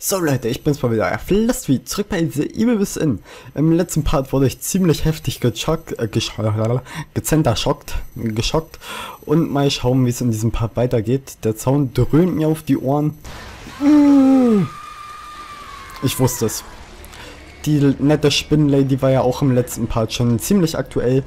So Leute, ich bin's mal wieder, wie zurück bei The Evil Within. Im letzten Part wurde ich ziemlich heftig geschockt, äh, gesch gezenterschockt, geschockt. Und mal schauen, wie es in diesem Part weitergeht. Der Zaun dröhnt mir auf die Ohren. Ich wusste es. Die nette Spinnenlady war ja auch im letzten Part schon ziemlich aktuell.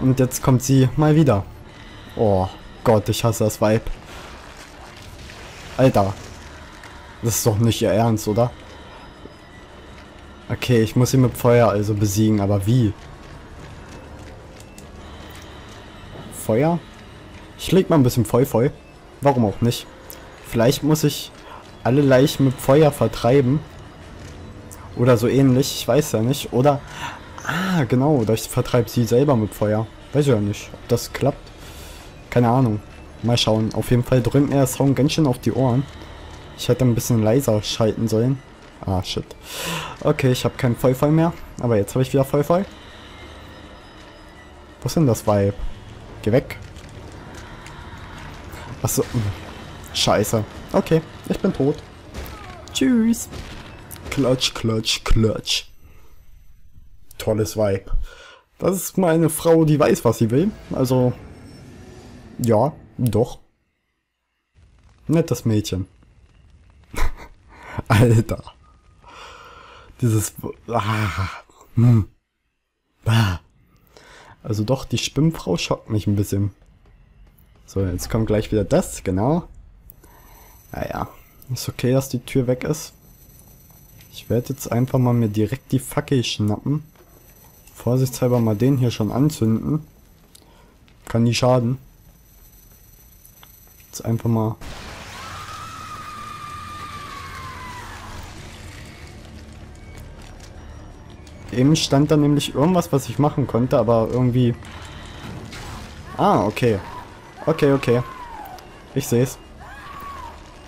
Und jetzt kommt sie mal wieder. Oh Gott, ich hasse das Vibe. Alter, das ist doch nicht ihr Ernst, oder? Okay, ich muss ihn mit Feuer also besiegen, aber wie? Feuer? Ich leg mal ein bisschen Feu Feu. Warum auch nicht? Vielleicht muss ich alle Leichen mit Feuer vertreiben. Oder so ähnlich, ich weiß ja nicht. Oder, ah, genau, oder ich vertreibe sie selber mit Feuer. Weiß ich ja nicht, ob das klappt. Keine Ahnung. Mal schauen. Auf jeden Fall drückt mir der Sound ganz schön auf die Ohren. Ich hätte ein bisschen leiser schalten sollen. Ah, shit. Okay, ich habe kein Vollfall mehr. Aber jetzt habe ich wieder Vollfall. Wo ist denn das Vibe? Geh weg. Achso. Scheiße. Okay, ich bin tot. Tschüss. Klatsch, klatsch, klatsch. Tolles Vibe. Das ist mal eine Frau, die weiß, was sie will. Also, ja, doch. Nettes Mädchen. Alter. Dieses... Ah, hm. ah. Also doch, die Schwimmfrau schockt mich ein bisschen. So, jetzt kommt gleich wieder das, genau. Naja, ist okay, dass die Tür weg ist. Ich werde jetzt einfach mal mir direkt die Fackel schnappen. Vorsichtshalber mal den hier schon anzünden. Kann nie schaden. Jetzt einfach mal Eben stand da nämlich irgendwas, was ich machen konnte, aber irgendwie... Ah, okay. Okay, okay. Ich sehe es.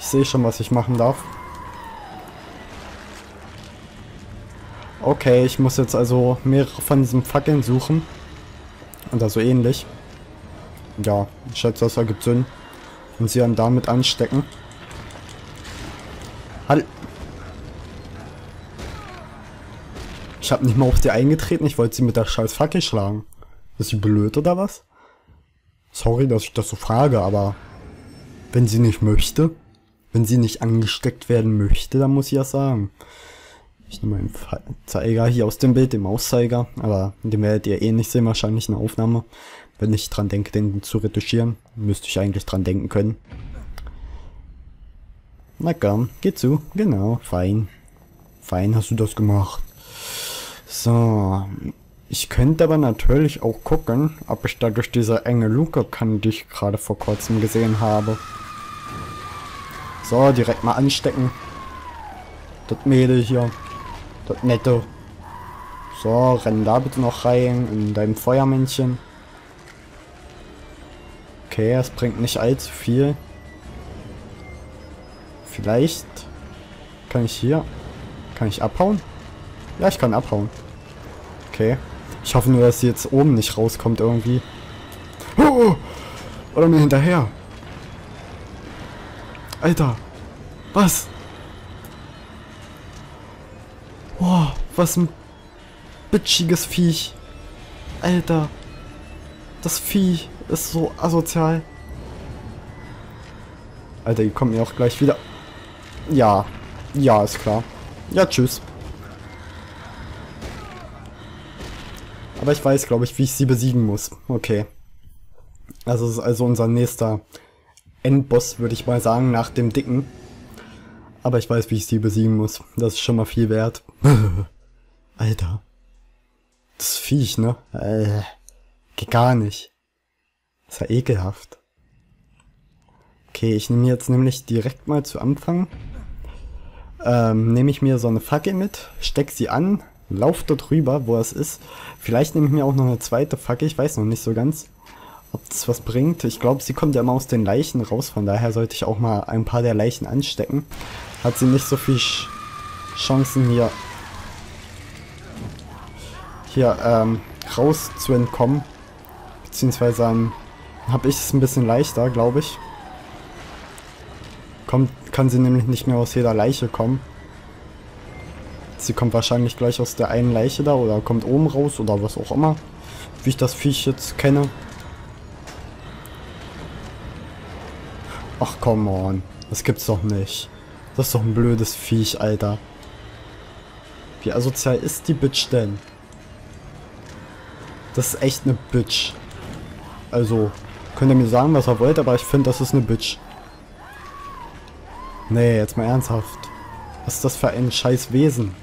Ich sehe schon, was ich machen darf. Okay, ich muss jetzt also mehrere von diesen Fackeln suchen. Oder so ähnlich. Ja, ich schätze, das ergibt Sinn. Und sie dann damit anstecken. Ich habe nicht mal auf sie eingetreten, ich wollte sie mit der scheiß Fackel schlagen. Ist sie blöd oder was? Sorry, dass ich das so frage, aber wenn sie nicht möchte, wenn sie nicht angesteckt werden möchte, dann muss ich ja sagen. Ich nehme meinen Zeiger hier aus dem Bild, den Mauszeiger, aber den werdet ihr eh nicht sehen, wahrscheinlich in der Aufnahme. Wenn ich dran denke, den zu retuschieren, müsste ich eigentlich dran denken können. Na komm, geh zu, genau, fein. Fein hast du das gemacht. So. Ich könnte aber natürlich auch gucken, ob ich da durch diese enge Luke kann, die ich gerade vor kurzem gesehen habe. So, direkt mal anstecken. Das Mädel hier. Das Nette. So, renn da bitte noch rein in dein Feuermännchen. Okay, es bringt nicht allzu viel. Vielleicht kann ich hier... Kann ich abhauen? Ja, ich kann abhauen. Okay. Ich hoffe nur, dass sie jetzt oben nicht rauskommt irgendwie. Oh! Oder mir hinterher. Alter. Was? Boah, was ein bitchiges Viech. Alter. Das Vieh ist so asozial. Alter, die kommt mir auch gleich wieder. Ja. Ja, ist klar. Ja, tschüss. Aber ich weiß, glaube ich, wie ich sie besiegen muss. Okay. Also ist also unser nächster Endboss, würde ich mal sagen, nach dem Dicken. Aber ich weiß, wie ich sie besiegen muss. Das ist schon mal viel wert. Alter. Das Viech, ne? Äh, geht gar nicht. ist ja ekelhaft. Okay, ich nehme jetzt nämlich direkt mal zu Anfang. Ähm, nehme ich mir so eine Fackel mit, steck sie an, Lauf dort rüber, wo es ist. Vielleicht nehme ich mir auch noch eine zweite Fackel. Ich weiß noch nicht so ganz, ob das was bringt. Ich glaube, sie kommt ja immer aus den Leichen raus. Von daher sollte ich auch mal ein paar der Leichen anstecken. Hat sie nicht so viel Ch Chancen hier hier ähm, raus zu entkommen. Beziehungsweise ähm, habe ich es ein bisschen leichter, glaube ich. Kommt, kann sie nämlich nicht mehr aus jeder Leiche kommen. Sie kommt wahrscheinlich gleich aus der einen Leiche da oder kommt oben raus oder was auch immer. Wie ich das Viech jetzt kenne. Ach komm on. Das gibt's doch nicht. Das ist doch ein blödes Viech, Alter. Wie asozial ist die Bitch denn? Das ist echt eine Bitch. Also, könnt ihr mir sagen, was ihr wollt, aber ich finde, das ist eine Bitch. Nee, jetzt mal ernsthaft. Was ist das für ein scheiß Wesen?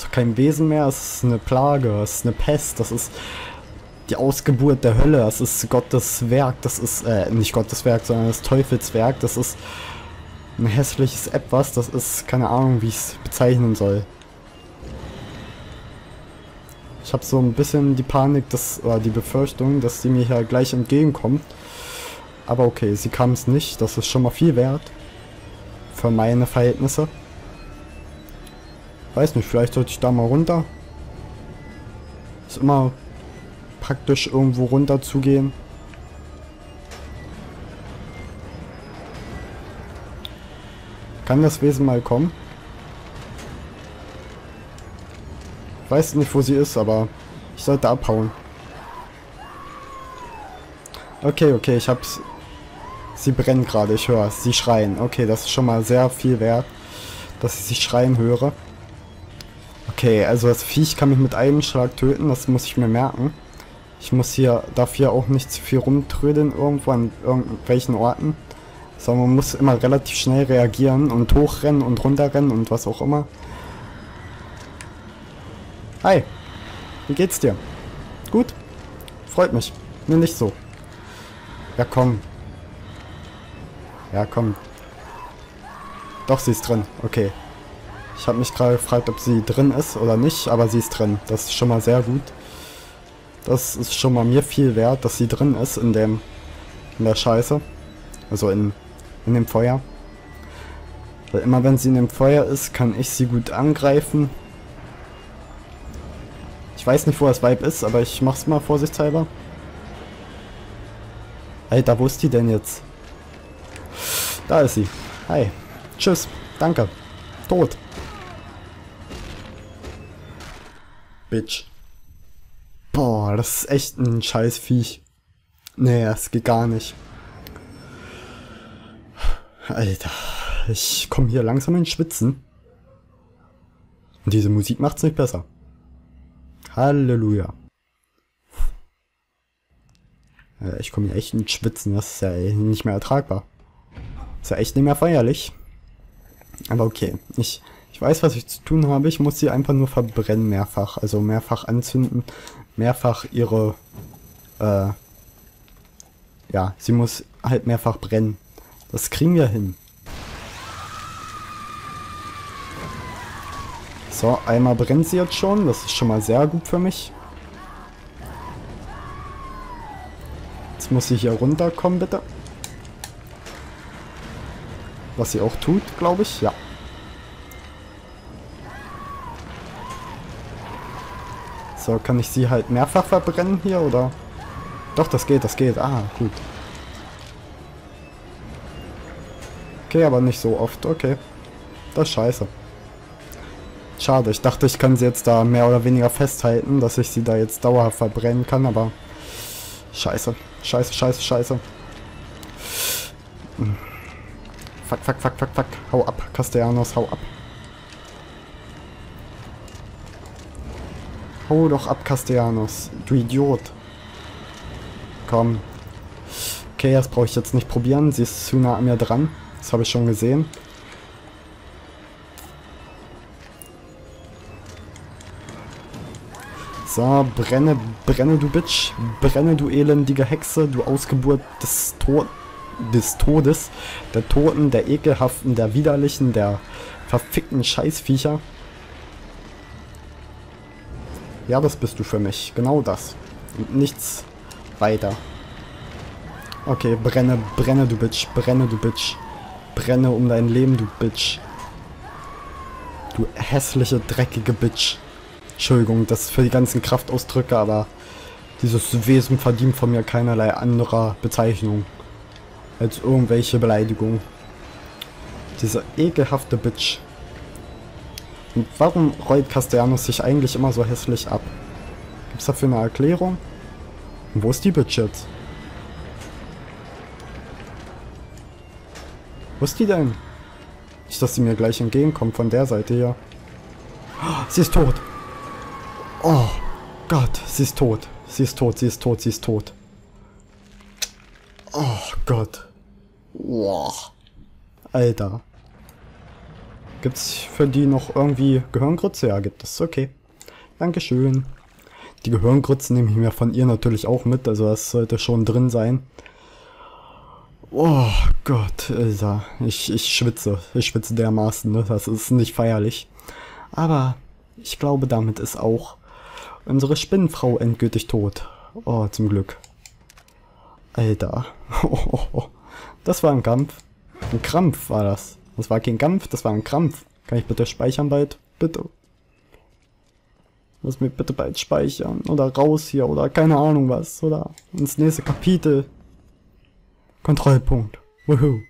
Das ist kein Wesen mehr, es ist eine Plage, es ist eine Pest, das ist die Ausgeburt der Hölle, das ist Gottes Werk, das ist, äh, nicht Gottes Werk, sondern das Teufelswerk, das ist ein hässliches Etwas, das ist, keine Ahnung, wie ich es bezeichnen soll. Ich habe so ein bisschen die Panik, dass, oder die Befürchtung, dass sie mir hier gleich entgegenkommt. Aber okay, sie kam es nicht, das ist schon mal viel wert. Für meine Verhältnisse. Weiß nicht, vielleicht sollte ich da mal runter. Ist immer praktisch irgendwo runter zu gehen. Kann das Wesen mal kommen? Weiß nicht, wo sie ist, aber ich sollte abhauen. Okay, okay, ich hab's. Sie brennen gerade, ich höre Sie schreien. Okay, das ist schon mal sehr viel wert, dass ich sie schreien höre. Okay, also das Viech kann mich mit einem Schlag töten, das muss ich mir merken. Ich muss hier, darf hier auch nicht zu viel rumtrödeln irgendwo an irgendwelchen Orten. Sondern man muss immer relativ schnell reagieren und hochrennen und runterrennen und was auch immer. Hi, wie geht's dir? Gut? Freut mich. Mir nicht so. Ja, komm. Ja, komm. Doch, sie ist drin. Okay. Ich habe mich gerade gefragt, ob sie drin ist oder nicht, aber sie ist drin. Das ist schon mal sehr gut. Das ist schon mal mir viel wert, dass sie drin ist in dem in der Scheiße. Also in, in dem Feuer. Weil immer wenn sie in dem Feuer ist, kann ich sie gut angreifen. Ich weiß nicht, wo das Weib ist, aber ich mach's mal vorsichtshalber. Alter, wo ist die denn jetzt? Da ist sie. Hi. Tschüss. Danke. Tot. Bitch. Boah, das ist echt ein scheiß Viech. Nee, das geht gar nicht. Alter, ich komme hier langsam in Schwitzen. Und diese Musik macht's nicht besser. Halleluja. Ich komme hier echt in Schwitzen, das ist ja nicht mehr ertragbar. Ist ja echt nicht mehr feierlich. Aber okay, ich ich weiß, was ich zu tun habe. Ich muss sie einfach nur verbrennen mehrfach. Also mehrfach anzünden. Mehrfach ihre... Äh, ja, sie muss halt mehrfach brennen. Das kriegen wir hin. So, einmal brennt sie jetzt schon. Das ist schon mal sehr gut für mich. Jetzt muss sie hier runterkommen, bitte. Was sie auch tut, glaube ich. Ja. So, kann ich sie halt mehrfach verbrennen hier, oder? Doch, das geht, das geht. Ah, gut. Okay, aber nicht so oft. Okay. Das ist scheiße. Schade, ich dachte, ich kann sie jetzt da mehr oder weniger festhalten, dass ich sie da jetzt dauerhaft verbrennen kann, aber... Scheiße. Scheiße, scheiße, scheiße. Fuck, fuck, fuck, fuck, fuck. Hau ab, Castellanos, hau ab. Hau doch ab, Castellanos. Du Idiot. Komm. Okay, das brauche ich jetzt nicht probieren. Sie ist zu nah an mir dran. Das habe ich schon gesehen. So, brenne, brenne du Bitch. Brenne du elendige Hexe, du Ausgeburt des, to des Todes. Der Toten, der Ekelhaften, der Widerlichen, der verfickten Scheißviecher. Ja, das bist du für mich. Genau das. Und nichts weiter. Okay, brenne, brenne, du Bitch. Brenne, du Bitch. Brenne um dein Leben, du Bitch. Du hässliche, dreckige Bitch. Entschuldigung, das für die ganzen Kraftausdrücke, aber dieses Wesen verdient von mir keinerlei anderer Bezeichnung als irgendwelche Beleidigung. Diese ekelhafte Bitch. Und warum rollt Castellanos sich eigentlich immer so hässlich ab? Gibt's dafür eine Erklärung? Und wo ist die Bitch jetzt? Wo ist die denn? Nicht, dass sie mir gleich entgegenkommt von der Seite hier. sie ist tot. Oh Gott, sie ist tot. Sie ist tot, sie ist tot, sie ist tot. Oh Gott. Wow. Alter. Gibt's für die noch irgendwie Gehirngrütze? Ja, gibt es. Okay. Dankeschön. Die Gehirngrütze nehme ich mir von ihr natürlich auch mit, also das sollte schon drin sein. Oh Gott, Alter. Ich, ich schwitze. Ich schwitze dermaßen, ne? Das ist nicht feierlich. Aber ich glaube, damit ist auch unsere Spinnenfrau endgültig tot. Oh, zum Glück. Alter. Das war ein Kampf. Ein Krampf war das. Das war kein Kampf, das war ein Krampf. Kann ich bitte speichern bald? Bitte. Lass mich bitte bald speichern. Oder raus hier. Oder keine Ahnung was. Oder ins nächste Kapitel. Kontrollpunkt. Woohoo.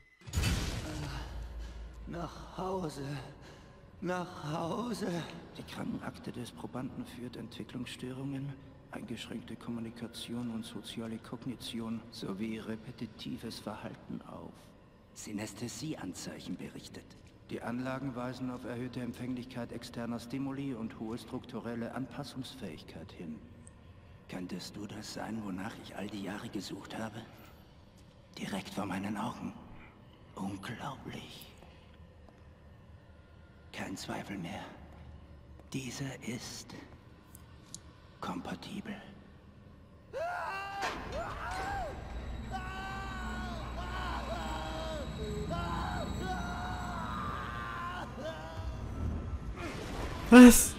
Nach Hause. Nach Hause. Die Krankenakte des Probanden führt Entwicklungsstörungen, eingeschränkte Kommunikation und soziale Kognition sowie repetitives Verhalten auf. Synästhesieanzeichen berichtet. Die Anlagen weisen auf erhöhte Empfänglichkeit externer Stimuli und hohe strukturelle Anpassungsfähigkeit hin. Könntest du das sein, wonach ich all die Jahre gesucht habe? Direkt vor meinen Augen. Unglaublich. Kein Zweifel mehr. Dieser ist kompatibel. Was?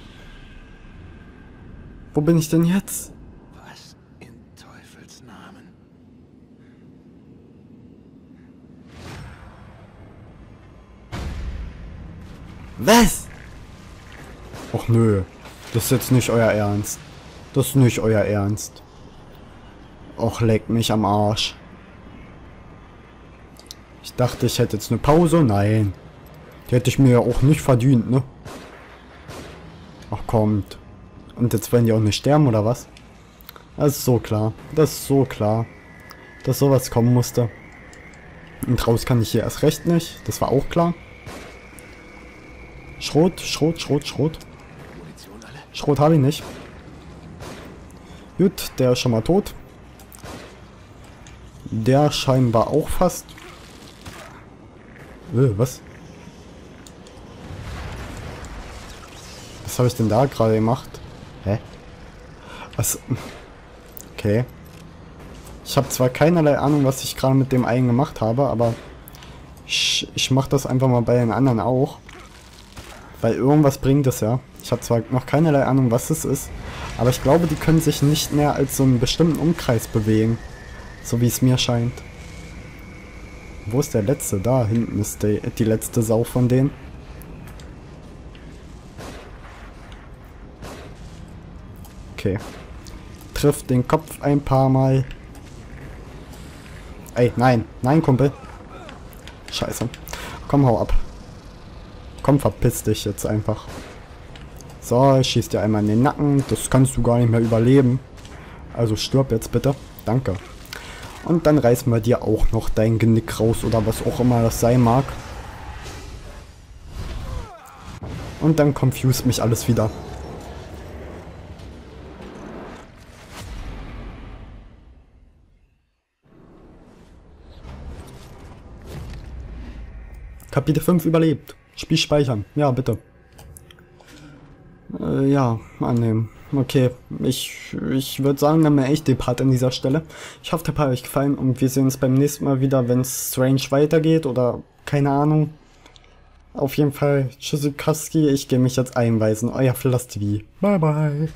Wo bin ich denn jetzt? Was in Teufels Namen? Was? Och nö. Das ist jetzt nicht euer Ernst. Das ist nicht euer Ernst. Och, leck mich am Arsch. Ich dachte, ich hätte jetzt eine Pause. Nein. Die hätte ich mir ja auch nicht verdient, ne? Kommt. Und jetzt werden die auch nicht sterben, oder was? Das ist so klar. Das ist so klar. Dass sowas kommen musste. Und raus kann ich hier erst recht nicht. Das war auch klar. Schrot, Schrot, Schrot, Schrot. Schrot habe ich nicht. Gut, der ist schon mal tot. Der scheinbar auch fast. Äh, was? Was habe ich denn da gerade gemacht? Hä? Was? Okay. Ich habe zwar keinerlei Ahnung, was ich gerade mit dem einen gemacht habe, aber ich, ich mache das einfach mal bei den anderen auch. Weil irgendwas bringt es ja. Ich habe zwar noch keinerlei Ahnung, was es ist, aber ich glaube, die können sich nicht mehr als so einen bestimmten Umkreis bewegen. So wie es mir scheint. Wo ist der letzte? Da hinten ist die, die letzte Sau von denen. Okay. Trifft den Kopf ein paar Mal. Ey, nein. Nein, Kumpel. Scheiße. Komm, hau ab. Komm, verpiss dich jetzt einfach. So, ich schieß dir einmal in den Nacken. Das kannst du gar nicht mehr überleben. Also stirb jetzt bitte. Danke. Und dann reißen wir dir auch noch dein Genick raus oder was auch immer das sein mag. Und dann confused mich alles wieder. Kapitel 5 überlebt. Spiel speichern. Ja, bitte. Äh, ja, annehmen. Okay, ich, ich würde sagen, dann echt den Part an dieser Stelle. Ich hoffe, der Part hat euch gefallen und wir sehen uns beim nächsten Mal wieder, wenn es Strange weitergeht oder keine Ahnung. Auf jeden Fall, Tschüssikowski, ich gehe mich jetzt einweisen. Euer Flass TV. Bye bye.